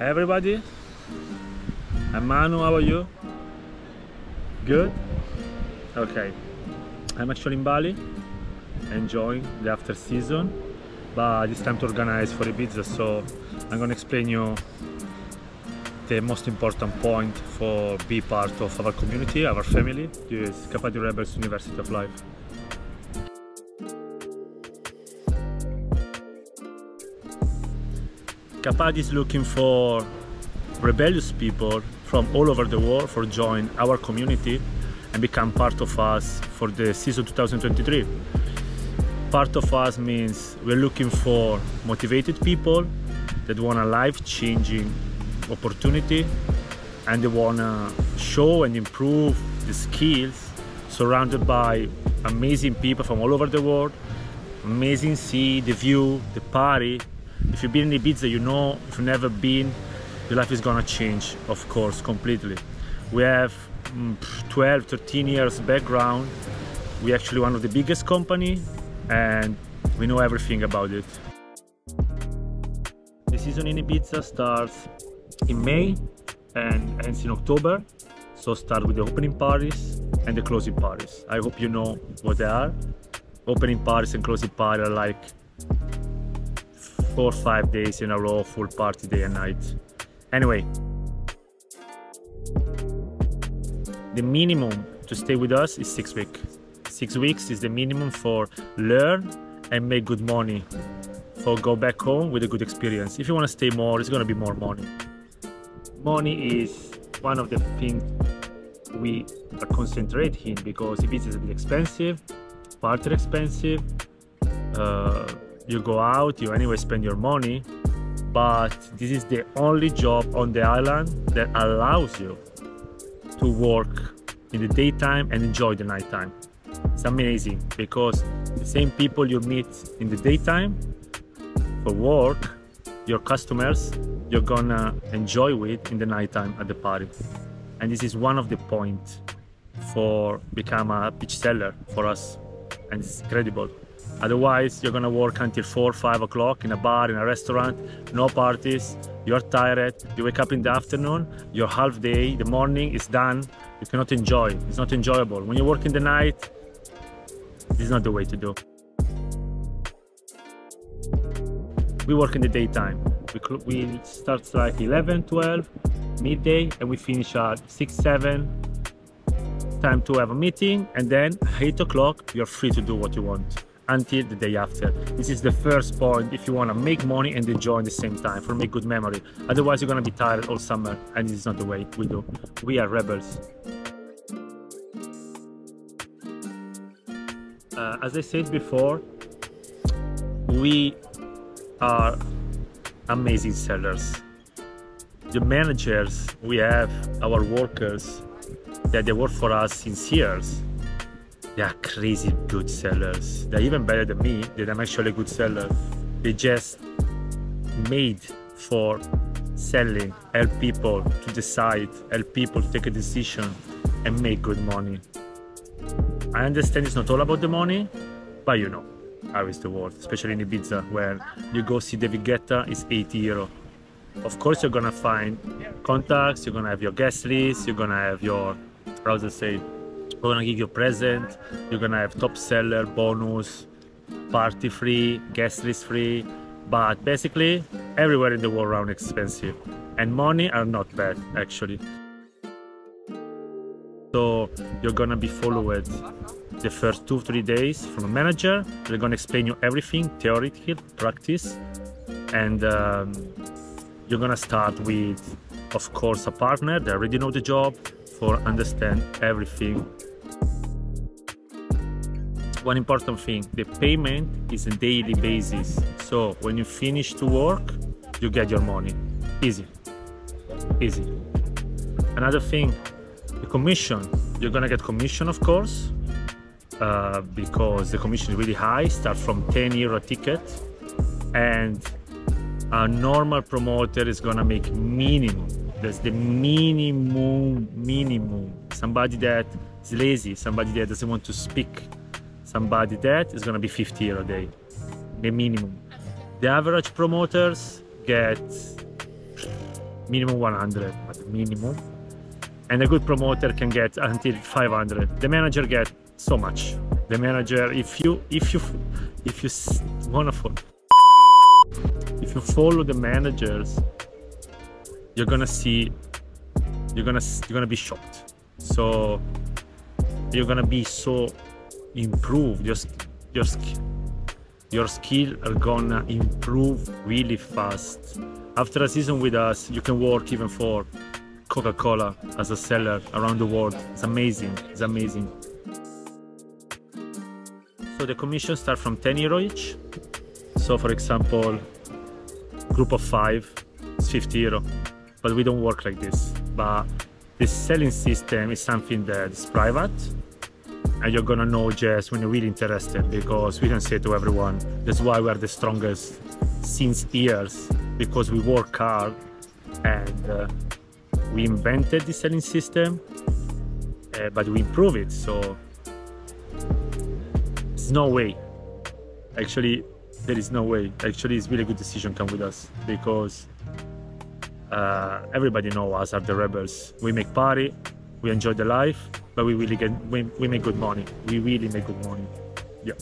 Everybody, I'm Manu, how are you? Good? Okay, I'm actually in Bali, enjoying the after season, but it's time to organize for Ibiza, so I'm gonna explain you the most important point for be part of our community, our family, is Capadi Rebels University of Life. Capadi is looking for rebellious people from all over the world for join our community and become part of us for the season 2023. Part of us means we're looking for motivated people that want a life-changing opportunity and they want to show and improve the skills surrounded by amazing people from all over the world amazing sea the view the party if you've been in Ibiza, you know, if you've never been, your life is gonna change, of course, completely. We have mm, 12, 13 years background. We're actually one of the biggest company and we know everything about it. The season in Ibiza starts in May and ends in October. So start with the opening parties and the closing parties. I hope you know what they are. Opening parties and closing parties are like four or five days in a row, full party day and night. Anyway, the minimum to stay with us is six weeks. Six weeks is the minimum for learn and make good money. For go back home with a good experience. If you want to stay more, it's gonna be more money. Money is one of the things we are concentrating because if it is a bit expensive, party expensive. Uh, you go out, you anyway spend your money, but this is the only job on the island that allows you to work in the daytime and enjoy the nighttime. It's amazing because the same people you meet in the daytime for work, your customers, you're gonna enjoy with in the nighttime at the party. And this is one of the points for become a beach seller for us and it's incredible Otherwise, you're gonna work until four, five o'clock in a bar, in a restaurant, no parties. You're tired. You wake up in the afternoon. Your half day, the morning is done. You cannot enjoy. It's not enjoyable. When you work in the night, this is not the way to do. We work in the daytime. We, we start like 11, 12, midday, and we finish at 6, 7. Time to have a meeting, and then 8 o'clock, you're free to do what you want until the day after. This is the first point if you want to make money and enjoy at the same time for make good memory. Otherwise, you're going to be tired all summer, and this is not the way we do. We are rebels. Uh, as I said before, we are amazing sellers. The managers we have, our workers, that they work for us since years they are crazy good sellers. They're even better than me, that I'm actually good seller. They just made for selling, help people to decide, help people to take a decision and make good money. I understand it's not all about the money, but you know how is the world, especially in Ibiza, where you go see David Guetta, it's 80 euro. Of course, you're gonna find contacts, you're gonna have your guest list, you're gonna have your, how to say, gonna give you a present. You're gonna have top seller, bonus, party free, guest list free. But basically, everywhere in the world around expensive. And money are not bad, actually. So you're gonna be followed the first two, three days from a manager. They're gonna explain you everything, theoretical, practice. And um, you're gonna start with, of course, a partner. They already know the job for understand everything one important thing the payment is a daily basis. So when you finish to work you get your money. Easy. Easy. Another thing the commission. You're gonna get commission of course uh, because the commission is really high start from 10 euro ticket. And a normal promoter is gonna make minimum that's the minimum minimum. Somebody that is lazy somebody that doesn't want to speak somebody that is going to be 50 euro a day, the minimum. The average promoters get minimum 100 at the minimum and a good promoter can get until 500 the manager get so much. The manager if you if you if you want to follow if you follow the managers you're gonna see you're gonna you're gonna be shocked. So you're gonna be so improved your your your skill are gonna improve really fast. After a season with us you can work even for coca-cola as a seller around the world. It's amazing it's amazing. So the commission start from 10 euro each. So for example group of five is 50 euro. But we don't work like this. But this selling system is something that is private and you're gonna know just when you're really interested because we can say to everyone that's why we are the strongest since years because we work hard and uh, we invented the selling system uh, but we improve it. So there's no way. Actually there is no way. Actually it's really good decision come with us because uh, everybody know us are the rebels. We make party we enjoy the life but we really get we, we make good money. We really make good money. Yeah